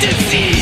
disease.